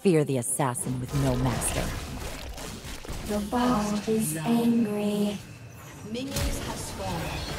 Fear the assassin with no master. The ball is angry. Minions have spawned.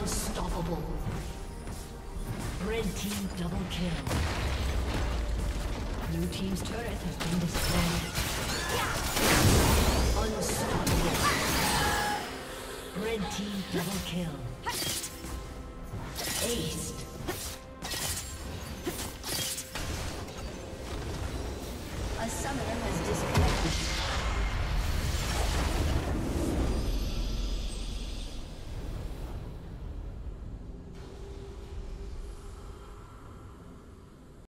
Unstoppable. Red team double kill. Blue team's turret has been destroyed. Unstoppable. Red team double kill. Aced.